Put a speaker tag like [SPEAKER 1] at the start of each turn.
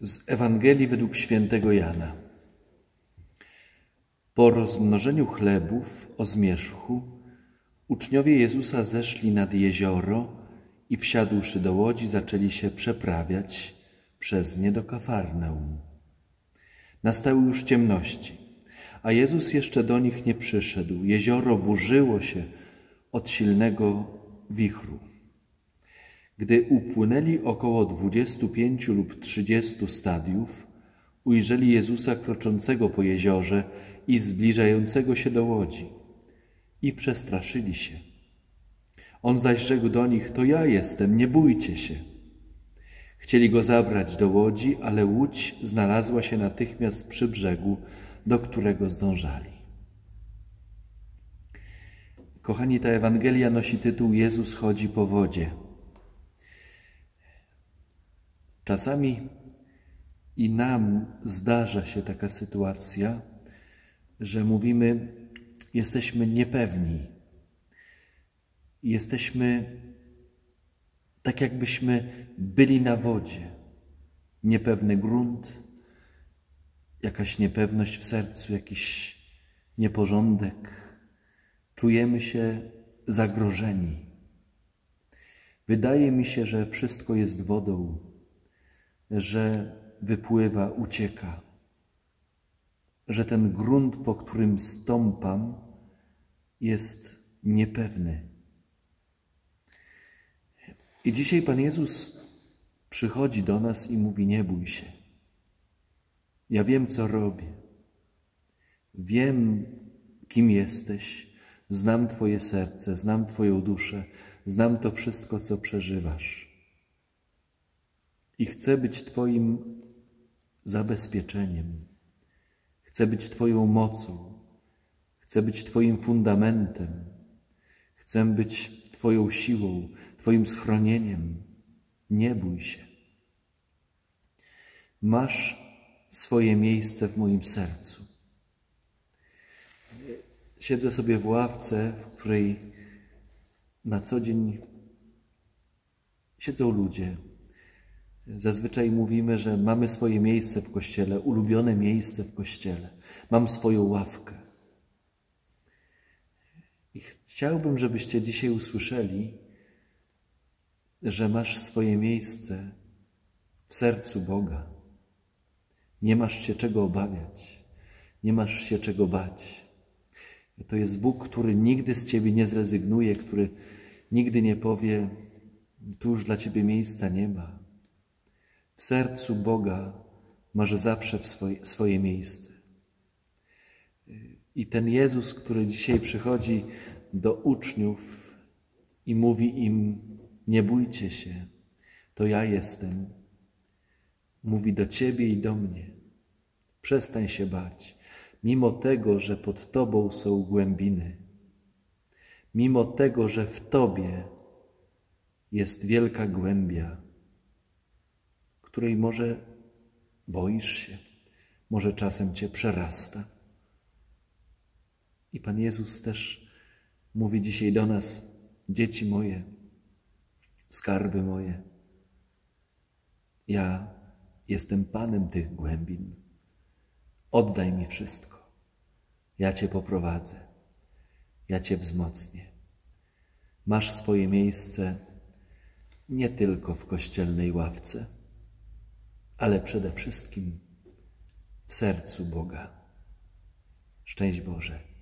[SPEAKER 1] Z Ewangelii według świętego Jana. Po rozmnożeniu chlebów o zmierzchu, uczniowie Jezusa zeszli nad jezioro i wsiadłszy do łodzi, zaczęli się przeprawiać przez nie do Kafarnaum. Nastały już ciemności, a Jezus jeszcze do nich nie przyszedł. Jezioro burzyło się od silnego wichru. Gdy upłynęli około dwudziestu pięciu lub trzydziestu stadiów, ujrzeli Jezusa kroczącego po jeziorze i zbliżającego się do łodzi i przestraszyli się. On zaś rzekł do nich: To ja jestem, nie bójcie się. Chcieli go zabrać do łodzi, ale łódź znalazła się natychmiast przy brzegu, do którego zdążali. Kochani, ta Ewangelia nosi tytuł Jezus chodzi po wodzie. Czasami i nam zdarza się taka sytuacja, że mówimy, jesteśmy niepewni. Jesteśmy tak, jakbyśmy byli na wodzie. Niepewny grunt, jakaś niepewność w sercu, jakiś nieporządek. Czujemy się zagrożeni. Wydaje mi się, że wszystko jest wodą, że wypływa, ucieka, że ten grunt, po którym stąpam, jest niepewny. I dzisiaj Pan Jezus przychodzi do nas i mówi: Nie bój się. Ja wiem, co robię. Wiem, kim jesteś. Znam Twoje serce, znam Twoją duszę, znam to wszystko, co przeżywasz i chcę być Twoim zabezpieczeniem. Chcę być Twoją mocą. Chcę być Twoim fundamentem. Chcę być Twoją siłą, Twoim schronieniem. Nie bój się. Masz swoje miejsce w moim sercu. Siedzę sobie w ławce, w której na co dzień siedzą ludzie, Zazwyczaj mówimy, że mamy swoje miejsce w kościele, ulubione miejsce w kościele. Mam swoją ławkę. I chciałbym, żebyście dzisiaj usłyszeli, że masz swoje miejsce w sercu Boga. Nie masz się czego obawiać, nie masz się czego bać. To jest Bóg, który nigdy z ciebie nie zrezygnuje, który nigdy nie powie: Tu już dla ciebie miejsca nie ma. Sercu Boga masz zawsze swoje, swoje miejsce. I ten Jezus, który dzisiaj przychodzi do uczniów i mówi im: Nie bójcie się, to ja jestem. Mówi do ciebie i do mnie: Przestań się bać, mimo tego, że pod tobą są głębiny, mimo tego, że w tobie jest wielka głębia której może boisz się, może czasem cię przerasta. I Pan Jezus też mówi dzisiaj do nas, dzieci moje, skarby moje. Ja jestem Panem tych głębin. Oddaj mi wszystko. Ja Cię poprowadzę. Ja Cię wzmocnię. Masz swoje miejsce nie tylko w kościelnej ławce ale przede wszystkim w sercu Boga. Szczęść Boże.